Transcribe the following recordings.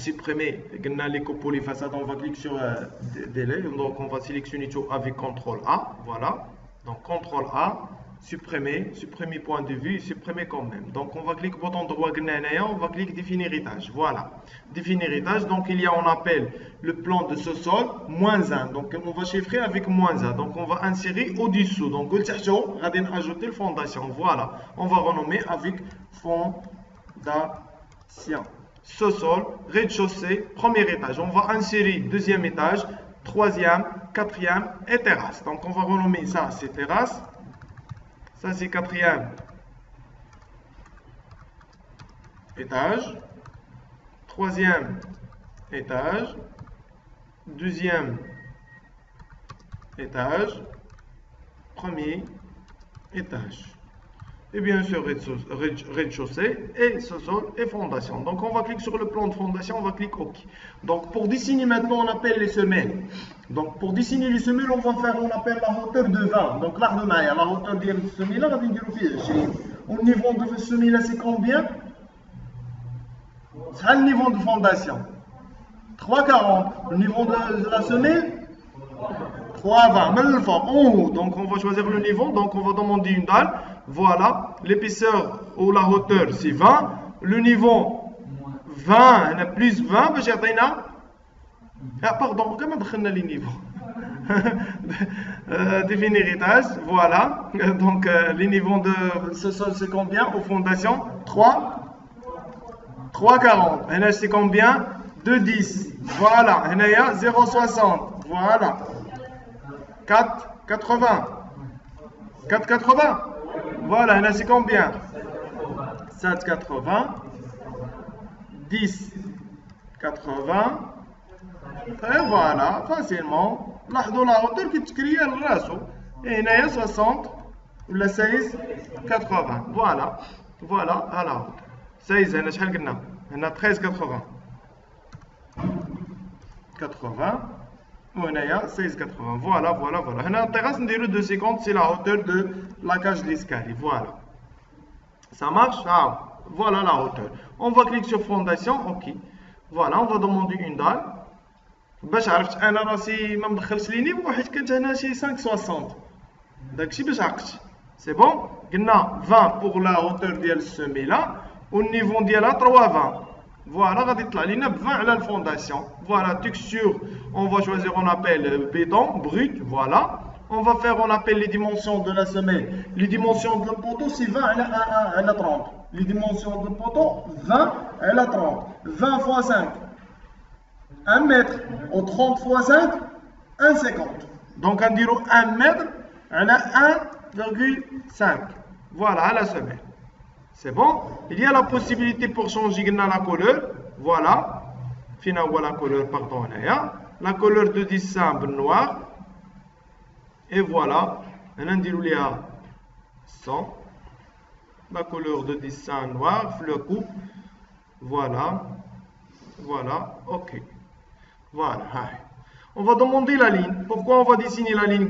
supprimer les copeaux façades, on va cliquer sur euh, délai, donc on va sélectionner tout avec CTRL A, voilà. Donc CTRL A, supprimer, supprimer point de vue, supprimer quand même. Donc on va cliquer bouton droit, on va cliquer définir étage, voilà. Définir étage, donc il y a, on appelle le plan de ce sol, moins 1. Donc on va chiffrer avec moins 1. Donc on va insérer au-dessous. Donc on va ajouter le fondation, voilà. On va renommer avec fondation sous-sol, rez-de-chaussée, premier étage. On va insérer deuxième étage, troisième, quatrième et terrasse. Donc on va renommer ça, c'est terrasse. Ça, c'est quatrième étage. Troisième étage. Deuxième étage. Premier étage et bien sûr rez-de-chaussée et sous-sol et fondation. Donc on va cliquer sur le plan de fondation, on va cliquer OK. Donc pour dessiner maintenant, on appelle les semelles. Donc pour dessiner les semelles, on va faire, on appelle la hauteur de 20. Donc l'arc de maille, la hauteur de semelle, on va dire au niveau de semelle, c'est combien? C'est le niveau de fondation. 3,40. Le niveau de la semelle? 3,20. Même le en haut. Donc on va choisir le niveau, donc on va demander une dalle. Voilà, l'épaisseur ou la hauteur, c'est 20. Le niveau, 20, on a plus 20, باش يعطينا Ah, pardon, comment on les niveaux euh, Définir étage, voilà. Donc, euh, les niveaux de ce sol, c'est combien aux fondations 3 3,40. Et c'est combien 2,10. Voilà. Et là, 0,60. Voilà. 4,80. 4,80. Voilà, là c'est combien? 7,80. 10, 80. Et voilà, facilement. la hauteur qui te le raso. Et il y a 60 ou la 16, 80. Voilà, voilà à la hauteur. 16, on a 13, 80. 80. On a 16,80. Voilà, voilà, voilà. On a une terrasse de 2,50, c'est la hauteur de la cage d'escalier. Voilà. Ça marche ah, Voilà la hauteur. On va cliquer sur fondation. OK. Voilà, on va demander une dalle. باش عرفت انا راسي ما مدخلش لي نيفو حيت كانت هنا شي 560 داكشي باش عقلت سي بون قلنا 20 بوغ لا هوتور ديال السميله والنيفو ديالها 320 voilà, la fondation. Voilà, texture, on va choisir, on appelle béton, brut, voilà. On va faire, on appelle les dimensions de la semelle. Les dimensions de poteau, c'est 20 à 30. Les dimensions de poteau, 20 à 30. 20 fois 5, 1 mètre. Au 30 fois 5, 1,50. Donc, on dirait 1 mètre, elle a 1,5. Voilà, à la semelle. C'est bon? Il y a la possibilité pour changer la couleur. Voilà. Fina la couleur, pardon. La couleur de dessin noir. Et voilà. On a 100. La couleur de dessin noir, le coupe. Voilà. Voilà. OK. Voilà. On va demander la ligne. Pourquoi on va dessiner la ligne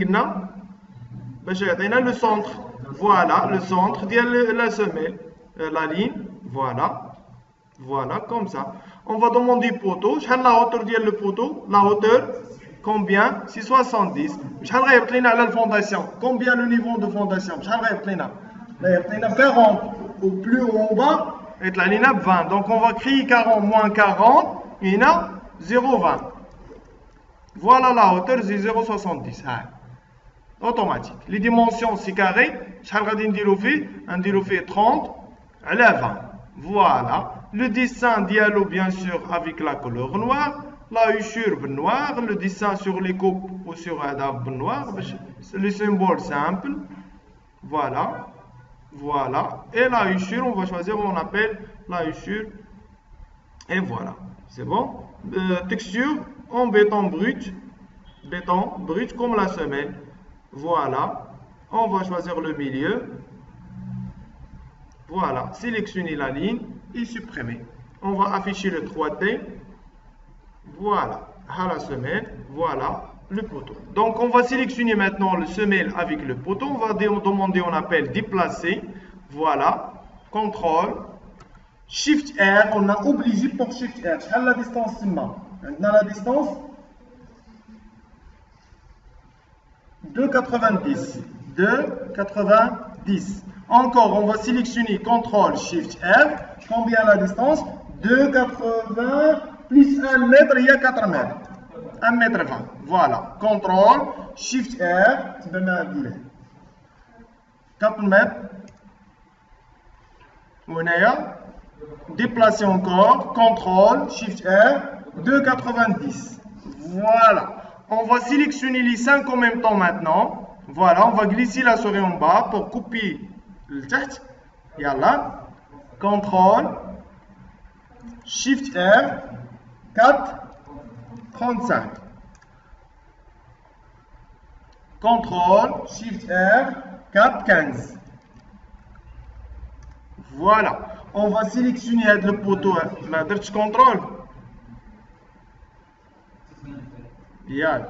ben, le centre. Voilà, le centre de la semelle. Euh, la ligne, voilà, voilà, comme ça. On va demander poteau, la hauteur le poteau, la hauteur, combien? C'est 70. la fondation, combien le niveau de fondation? 40, au plus haut en bas, et la ligne 20. Donc on va créer 40 moins 40, il y a 0,20. Voilà la hauteur, c'est 0,70. Automatique. Les dimensions, c'est carré. On fait 30 20. Voilà. Le dessin dialogue bien sûr avec la couleur noire. La hachure noire. Le dessin sur les coupes ou sur un arbre noir. Le symbole simple. Voilà. Voilà. Et la hachure, on va choisir, on appelle la hachure. Et voilà. C'est bon. Euh, texture en béton brut. Béton brut comme la semelle. Voilà. On va choisir le milieu. Voilà, sélectionner la ligne et supprimer. On va afficher le 3D. Voilà, à la semelle. Voilà, le poteau. Donc, on va sélectionner maintenant le semelle avec le poteau. On va demander, on appelle déplacer. Voilà, contrôle. Shift R, on a obligé pour Shift R. Quelle la distance Maintenant, la distance 2,90. 2,90. Encore, on va sélectionner CTRL SHIFT R. Combien la distance? 2,80 plus 1 mètre, il y a 4 mètres. 1 mètre 20. Voilà. CTRL SHIFT mettre 4 mètres. Vous Déplacer encore. CTRL SHIFT R. 2,90. Voilà. On va sélectionner les 5 en même temps maintenant. Voilà, on va glisser la souris en bas pour couper le texte. Yalla. CTRL, SHIFT R, 4, 35. CTRL, SHIFT R, 4, 15. Voilà. On va sélectionner le poteau. Ma contrôle. Bien.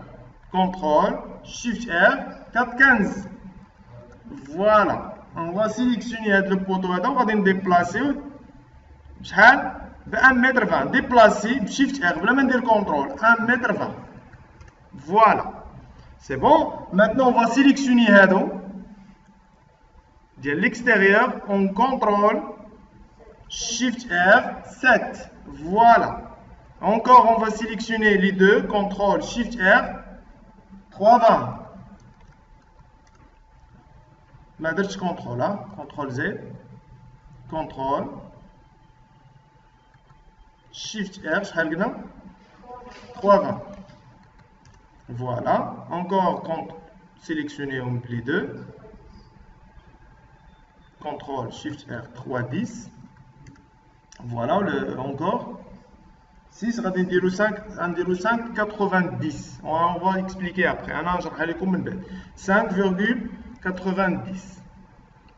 CTRL, SHIFT R, 415. Voilà. On va sélectionner le poteau. On va déplacer. شحال ب 1 متر 20 déplacer shift R بلا ما ندير contrôle 1 متر 20 voilà c'est bon maintenant on va sélectionner هادو ديال l'extérieur on contrôle shift R 7 voilà encore on va sélectionner les deux contrôle shift R 320 ما درتش كونترول ها كونترول زد كونترول شيفت ار شحال قلنا 320 voilà encore contre sélectionner on les deux contrôle shift R 310 voilà le, encore 6 غادي نديرو 5 غنديرو 5 90 on va expliquer après انا نشرح لكم من بعد 5, 90.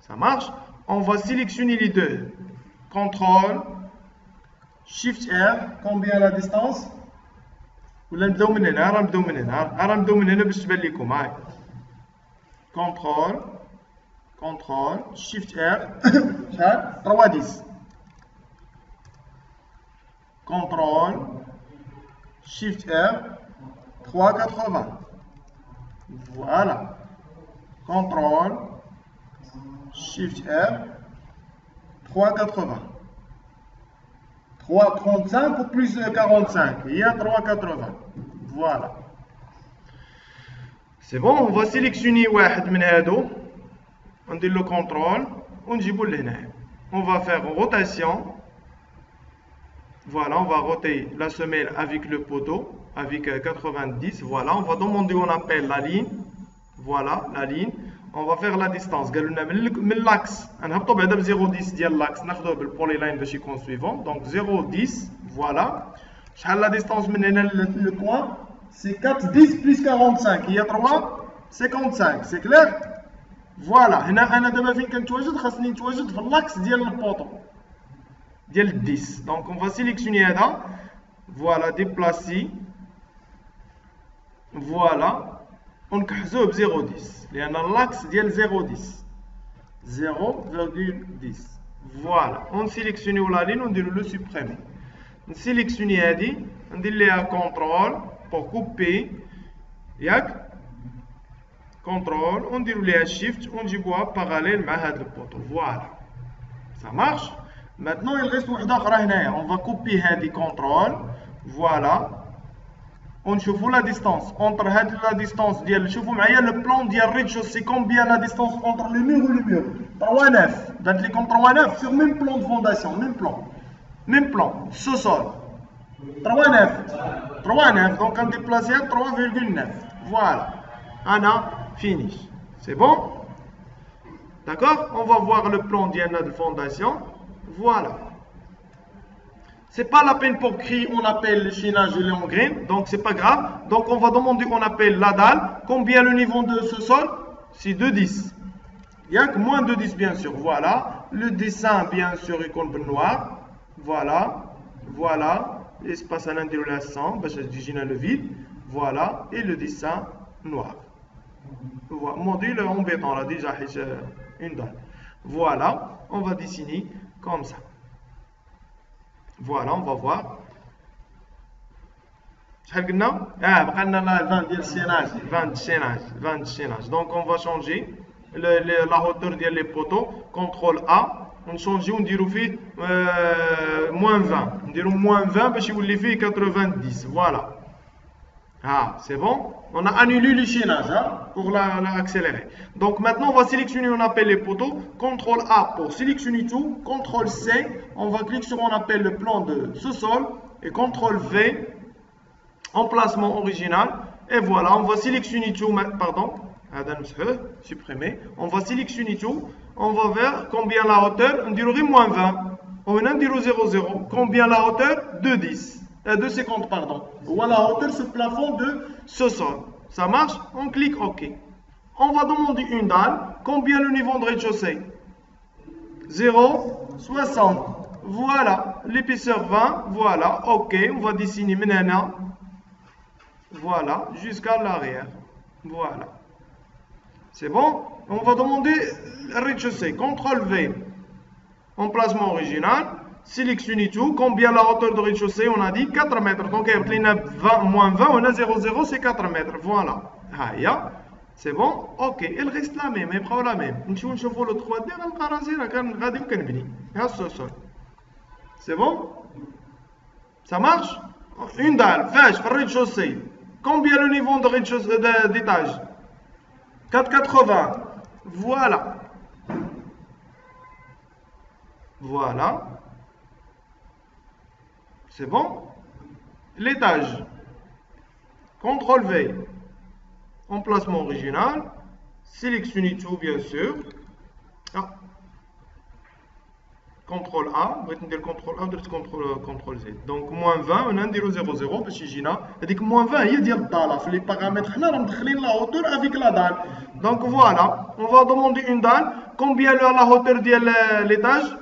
Ça marche On va sélectionner les deux. CTRL, SHIFT R, combien la distance ولا نبداو من هنا راه نبداو من هنا راه نبداو من هنا باش تبان لكم هاي كونترول كونترول شيفت ار شحال 3 10 كونترول شيفت ار 380 فوالا contrôle, shift R, 380. 335 ou plus de 45. Il y a 380. Voilà. C'est bon, on va sélectionner واحد من هادو. On dit le contrôle. On dit On va faire rotation. Voilà, on va roter la semelle avec le poteau, avec 90. Voilà, on va demander, on appelle la ligne. Voilà la ligne. On va faire la distance. قالوا لنا من l'axe نهبطوا بعدا ب 0.10 ديال l'axe ناخذوه بالبولي لاين باش يكون suivant. Donc 0.10 voilà. شحال la distance من هنا للكوان C'est 4.10 plus 45 هي 3 55 c'est clair فوالا هنا انا دابا فين كنتواجد خاصني نتواجد في لاكس ديال البوطو ديال 10 دونك اون فا سيليكسيوني هذا فوالا ديبلاسي فوالا ونكحزوه ب 0.10 لان لاكس ديال 0.10 0.10 فوالا ونسيليكسيونيو لا لين ونديرو لو سوبريمي نسيليكسيوني هادي ندير ليها كونترول بور كوبي ياك كونترول ونديرو ليها شيفت ونجيبوها باراليل مع هاد البوطو فوالا سا مارش Maintenant, il reste On va copier les contrôles. Voilà. On chauffe la distance. Entre la distance, le plan du rez-de-chaussée. Combien la distance entre le mur et le mur 3,9. Dans les comptes 3,9 sur même plan de fondation, même plan. Même plan, ce sol. 3,9. 3,9. Donc, on déplace 3,9. Voilà. Anna, fini. C'est bon? D'accord? On va voir le plan d'Yana de fondation. Voilà. C'est pas la peine pour crier, on appelle le chinage et en graine, donc c'est pas grave. Donc on va demander, on appelle la dalle. Combien le niveau de ce sol? C'est 2,10. Il y a que moins de 10 bien sûr. Voilà. Le dessin bien sûr est comme noir. Voilà. Voilà. L'espace à l'intérieur ben, le vide. Voilà. Et le dessin noir. Voilà. Module en béton là déjà une dalle. Voilà. On va dessiner comme ça. Voilà, on va voir. Ah, 20 de chaînage, 20 de chaînage, 20 de chaînage. Donc on va changer la hauteur des poteaux. CTRL A. On change, on dit euh, moins 20. On dit moins 20 parce qu'il fait 90. Voilà. Ah, c'est bon? On a annulé le chaînage hein, pour l'accélérer. Donc maintenant, on va sélectionner, on appelle les poteaux. CTRL A pour sélectionner tout. CTRL C, on va cliquer sur, on appelle le plan de sous-sol. Et CTRL V, emplacement original. Et voilà, on va sélectionner tout, pardon, supprimer. On va sélectionner tout. On va vers combien la hauteur? On dirait moins 20. On va dire 0,0. Combien la hauteur? 2,10 euh, 2,50 pardon. Voilà hauteur ce plafond de ce sol. Ça marche On clique OK. On va demander une dalle. Combien le niveau de rez-de-chaussée 0,60. Voilà. L'épaisseur 20. Voilà. OK. On va dessiner maintenant. Voilà. Jusqu'à l'arrière. Voilà. C'est bon On va demander rez-de-chaussée. CTRL V. Emplacement original sélectionnez tout. Combien la hauteur de rez-de-chaussée On a dit 4 mètres. Donc, on a 20, moins 20, on a 0, 0, c'est 4 mètres. Voilà. Ah, c'est bon Ok. Il reste la même. Il prend la même. On va voir le 3D. On va voir C'est bon? Ça marche? Une dalle. Fâche, rez-de-chaussée. Combien le niveau de rez-de-chaussée d'étage? 4,80. Voilà. Voilà. C'est bon? L'étage. CTRL V. Emplacement original. Sélectionnez tout, bien sûr. Ah. CTRL A. CTRL A, CTRL, CTRL Z. Donc, moins 20, on a un 0, 0, 0, parce que j'ai que moins 20, il y a des. Les paramètres, on a la hauteur avec la dalle. Donc, voilà. On va demander une dalle. Combien la hauteur de l'étage?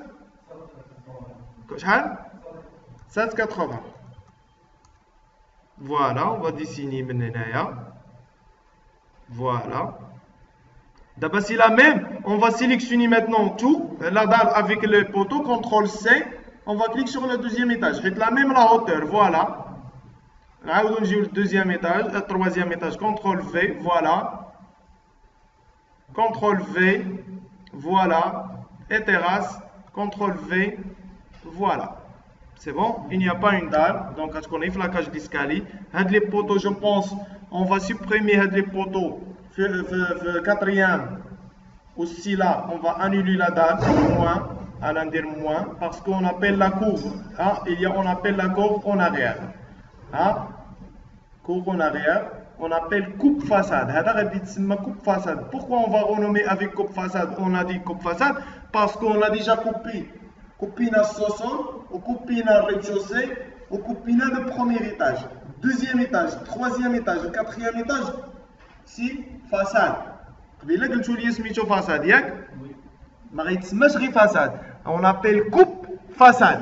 780. Voilà, on va dessiner. Voilà. D'abord, c'est la même. On va sélectionner maintenant tout. La dalle avec le poteau. CTRL C. On va cliquer sur le deuxième étage. Faites la même la hauteur. Voilà. Là, on le deuxième étage. Le troisième étage. CTRL V. Voilà. CTRL V. Voilà. Et terrasse. CTRL V. Voilà. C'est bon? Il n'y a pas une dalle. Donc, qu'on a la cage d'escalier. Les poteaux, je pense, on va supprimer les poteaux. Le quatrième, aussi là, on va annuler la dalle. Moins, à moins, parce qu'on appelle la courbe. Hein? Il y a, on appelle la courbe en arrière. Hein? Courbe en arrière. On appelle coupe façade. coupe façade. Pourquoi on va renommer avec coupe façade? On a dit coupe façade parce qu'on a déjà coupé Copina Soson, au Copina rez-de-chaussée, au Copina de premier étage, deuxième étage, troisième étage, quatrième étage, si façade. قبيله قلتوا لي سميتو façade ياك ما غيتسماش غير façade on appelle coupe façade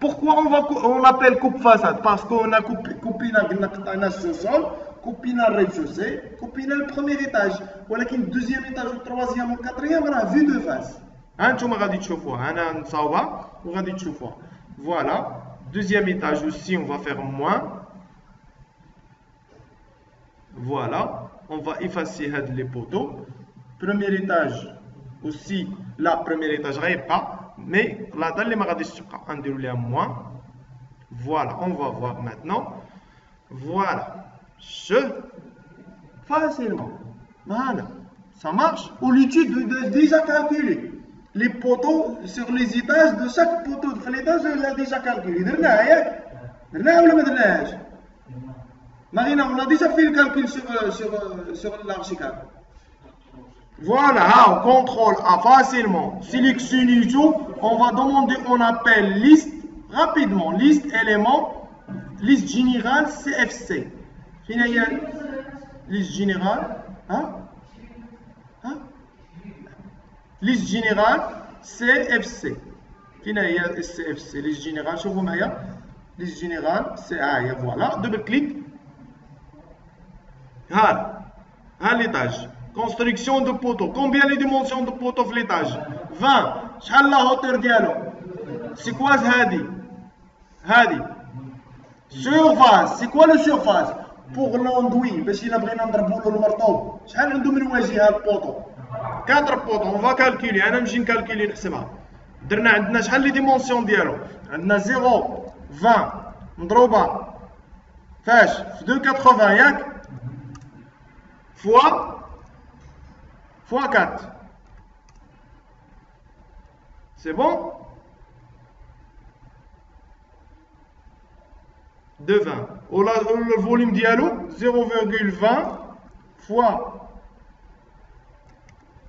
pourquoi on va on appelle coupe façade parce qu'on a coupé coupina قلنا قطعنا السوسول كوبينا الريد-chaussée كوبينا le premier étage ولكن deuxième étage ou troisième ou quatrième راه vue de face انتم غادي تشوفوها انا نصاوبها وغادي تشوفوها voilà deuxième étage aussi on va faire moins voilà on va effacer les poteaux premier étage aussi là premier étage pas mais là dans les magasins تبقى نديروا ليها moins voilà on va voir maintenant voilà je facilement voilà ça marche ou l'étude déjà calculé les poteaux sur les étages de chaque poteau l'étage, je l'ai déjà calculé. Marina, on a déjà fait le calcul sur, euh, sur, euh, sur. Voilà, on contrôle ah, facilement. Sélectionne tout. On va demander, on appelle liste rapidement. Liste éléments, liste générale CFC. Liste générale. Hein? ليست جينيرال سي اف سي فين هي السي اف سي ليست جينيرال شوفوا معايا ليست جينيرال سي ها هي فوالا دبل كليك ها ها ليطاج كونستركسيون دو بوتو كومبيان لي ديمونسيون دو بوتو في ليطاج 20 شحال لا هوتور ديالو سي كوا هادي هادي سيرفاس سي كوا لو سيرفاس بوغ لوندوي باش الا بغينا نضربو له المرطوب شحال عندو من واجهه البوطو 4 بوطو اون فا كالكولي انا نمشي نكالكولي نحسبها درنا عندنا شحال لي ديمونسيون ديالو عندنا 0 20 مضروبه فاش في 2.80 ياك فوا فوا 4 سي بون de 20. Le volume dialogue 0,20 fois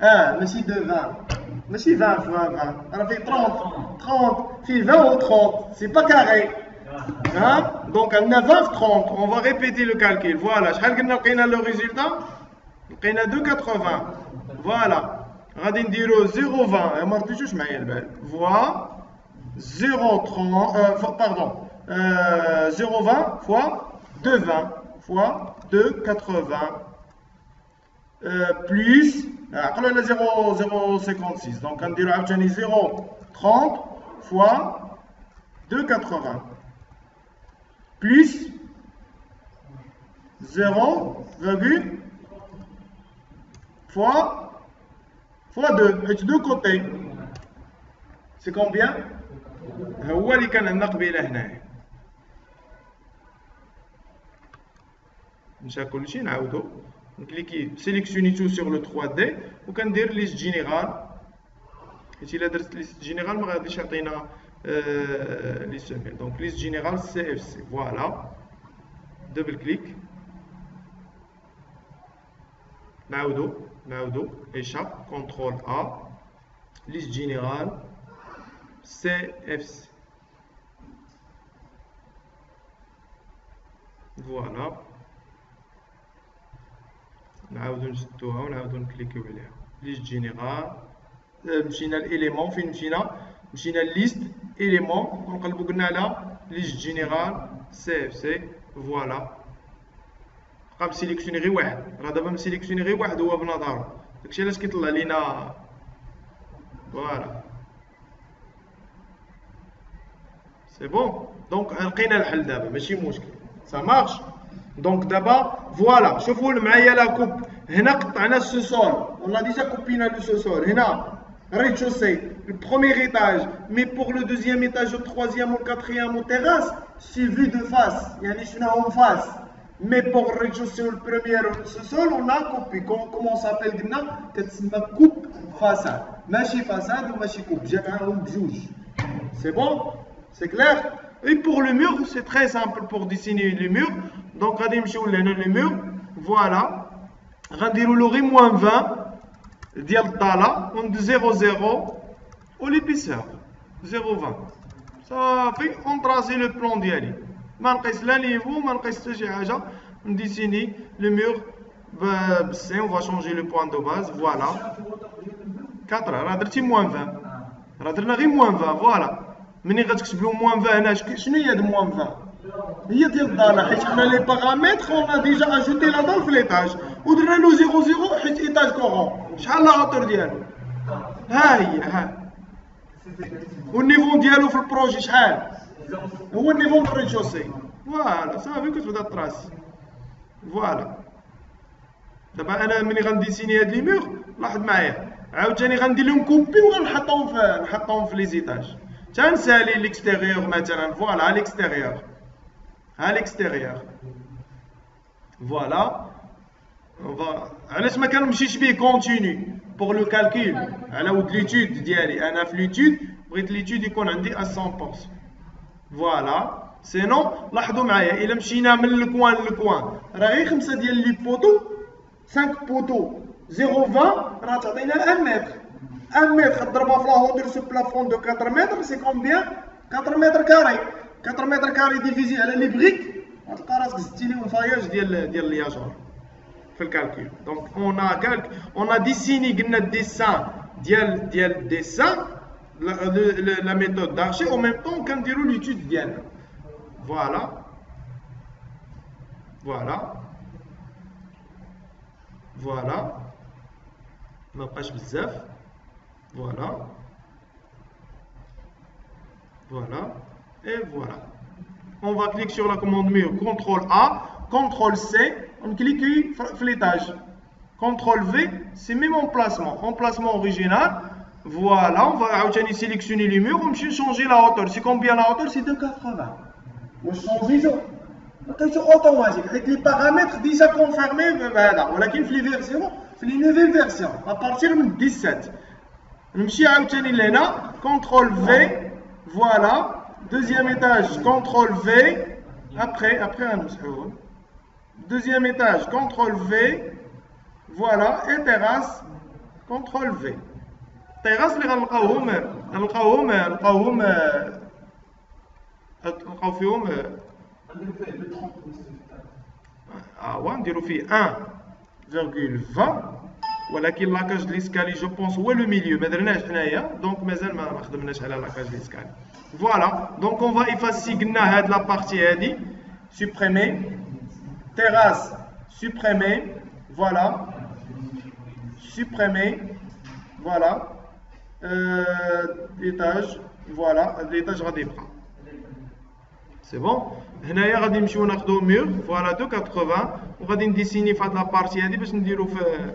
اه ماشي دو 20 ماشي 20 فوا 20 راه فيه 30 30 فيه 20 و 30 سي با كاري ها دونك عندنا 20 في 30 اون فا ريبيتي لو كالكول فوالا شحال قلنا لقينا لو ريزولتا لقينا 2,80 فوالا غادي نديرو 0,20 ما رديتوش معايا البال فوا 0,30 باردون 0,20 فوا 2,20 فوا 2,80 plus عقلوا على 0,056 دونك غنديرو عاوتاني 0,30 fois 2,80 plus 0, fois fois 2 حيت دو كوتي سي كومبيان هو اللي كان عندنا قبيله هنايا مشى كلشي نعاودو نكليكي سيليكسيوني تو سور لو 3 دي وكندير ليست جينيرال حيت الا درت ليست جينيرال ما غاديش يعطينا لي سيميل دونك ليست جينيرال سي اف سي فوالا دبل كليك نعاودو نعاودو ايشاب كونترول ا ليست جينيرال سي اف سي فوالا نعاودو نشدوها ونعاودو نكليكيو عليها. ليست جينيرال مشينا لإليمون فين مشينا؟ مشينا ليست إليمون. ونقلبو قلنا على ليست جينيرال سي اف سي فوالا. بقى مسيليكسيوني غير واحد. راه دابا مسيليكسيوني غير واحد هو بنظرو. داكشي علاش كيطلع لينا؟ فوالا. سي بون دونك لقينا الحل دابا. ماشي مشكل. سا مارش دونك دابا فوالا. شوفوا معايا لا كوب. هنا قطعنا السوسول اون ا ديجا كوبينا لو سوسول هنا rez-de-chaussée, le premier étage, mais pour le deuxième étage, le troisième, le quatrième, le terrasse, c'est vu de face, il y a les en face. Mais pour le rez-de-chaussée, le premier sous-sol, on a coupé. Comment on s'appelle C'est ma coupe façade. Machi façade ou machi coupe. J'ai un bjouge. C'est bon C'est clair Et pour le mur, c'est très simple pour dessiner le mur. Donc, regardez, le mur. Voilà. Regardez le moins 20. ديال الطاله وند 0 0 وليبيسور 0 20 صافي اونطراسي لو بلون ديالي ما نقيس لا نيفو ما نقيس حتى شي حاجه نديسيني لو مور بالسين فا شونجي لو بوان دو باز فوالا 4 راه درتي موان 20 راه درنا غير موان 20 فوالا مني غتكتب له موان 20 هنا شنو هي هاد موان 20 هي ديال الدار حيت حنا لي باغامتر اون ديجا اجوتي لا دار في ليطاج ودرنا له 0 0 حيت ايطاج كورون شحال لا هوتور ديالو ها هي ها والنيفو ديالو في البروجي شحال هو النيفو دو ريتشوسي فوالا صافي كتبدا تراس فوالا دابا أنا ملي غنديسيني هاد لي ميغ لاحظ معايا عاوتاني غندير لهم كوبي ونحطهم في نحطهم في ليزيتاج تنسالي ليكستيريور مثلا فوالا ليكستيريور à l'extérieur. Voilà. On va. علاش ما كنمشيش به كونتينيو بور لو كالكول على ود ليتود ديالي انا في ليتود بغيت ليتود يكون عندي 100% فوالا سينو لاحظوا معايا الا مشينا من الكوان للكوان راه غير خمسه ديال لي بوطو 5 بوطو 0.20 راه تعطينا 1 متر 1 متر تضربها في لا هوتور سو بلافون دو 4 متر سي كومبيان 4 متر كاري 4 متر كاري ديفيزي على لي بريك غتلقى راسك زدتي لهم فاياج ديال ديال لياجور في الكالكول دونك اون ا كالك اون ا ديسيني قلنا الديسان ديال ديال الديسان لا ميثود دارشي او ميم طون كنديرو ليتود ديالنا فوالا فوالا فوالا ما بقاش بزاف فوالا فوالا Et voilà. On va cliquer sur la commande menu, CTRL A, CTRL C, on clique sur l'étage. CTRL V, c'est même emplacement. Emplacement original. Voilà, on va sélectionner les murs, on va changer la hauteur. C'est combien la hauteur? C'est 2,80. On change ça. C'est automatique, avec les paramètres déjà confirmés, ben, ben, voilà. On a les versions, les nouvelles versions, à partir de 17. On va CTRL V, voilà, Deuxième étage, CTRL V. Après, après un Deuxième étage, CTRL V. Voilà. Et terrasse, CTRL V. Terrasse, les غنلقاوهم غنلقاوهم غنلقاوهم غنلقاو فيهم اه نديرو فيه 1,20 ولكن لاكاج ليسكالي جو بونس هو لو ميليو ما درناش حنايا دونك مازال ما خدمناش على لاكاج ليسكالي Voilà, donc on va effacer la partie هذه supprimer terrasse supprimer voilà supprimer voilà euh, l'étage voilà l'étage غادي يبقى c'est bon هنايا غادي نمشيو ناخذوا مور فوالا 280 وغادي نديسيني في هاد لابارتي هادي باش نديرو في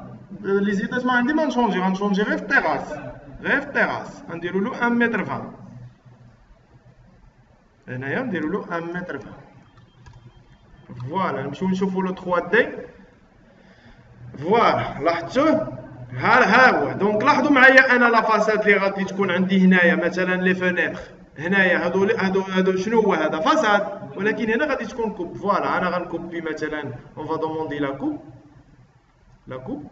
لي زيتاج ما عندي ما نشونجي غنشونجي غير في التيراس غير في terrasse. نديرو له 1 متر 20 هنايا نديرو له 1 متر 20 فوالا نمشيو نشوفو لو 3 دي فوالا لاحظتوه ها ها هو دونك لاحظوا معايا أنا لا فاساد اللي غادي تكون عندي هنايا مثلا لي فونيتر هنايا هادو هادو هادو شنو هو هذا فاساد ولكن هنا غادي تكون كوب فوالا أنا غنكوبي مثلا اون فا دوموندي لا كوب لا كوب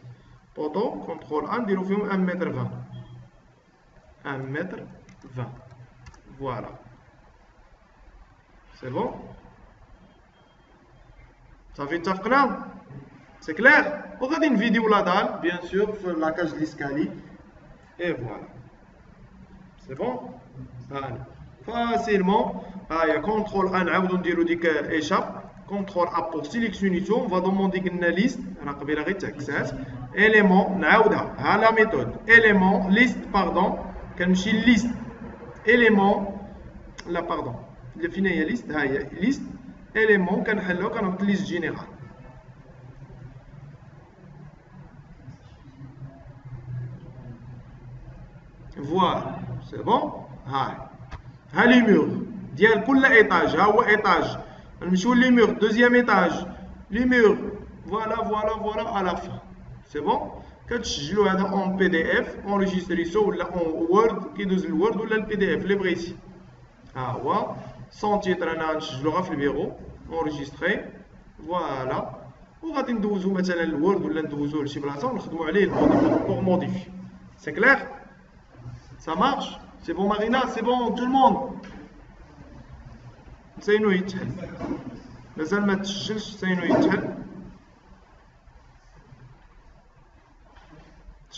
بوطو كونترول ان نديرو فيهم 1 متر 20 1 متر 20 فوالا سي بون صافي اتفقنا سي كلير وغادي نفيديو لا دال بيان سور في لاكاج ديسكالي اي فوالا سي بون فوالا فاسيلمون هاهي كونترول ان نعاودو نديرو ديك ايشاب كونترول ا بور سيليكسيوني تو فا دوموندي قلنا ليست انا قبيله غير تاكسات élément نعاودها ها لا ميثود élément liste pardon كنمشي ليست élément لا باردون اللي فينا هي ليست ها هي ليست élément كنحلو كنهبط ليست جينيرال فوالا سي بون هاي ها لي مور ديال كل ايطاج ها هو ايطاج نمشيو لي مور دوزيام ايطاج لي مور فوالا فوالا فوالا على لا فان سي بون كتسجلوا هذا اون بي دي اف اونجيستريسو ولا اون وورد كيدوز الوورد ولا البي دي اف اللي بغيتي ها هو سون تيتر انا غنسجلوها في البيرو اونجيستري فوالا وغادي ندوزو مثلا الوورد ولا ندوزوه لشي بلاصه ونخدمو عليه بوغ موديفي سي كلير سا مارش سي بون مارينا سي بون تو الموند نسينو يتحل مازال ما تسجلش نسينو يتحل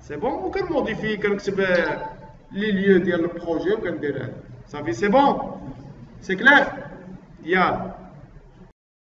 c'est bon on peut modifier quelque chose les lieux des projets on peut le dire euh, ça veut c'est bon. C'est clair.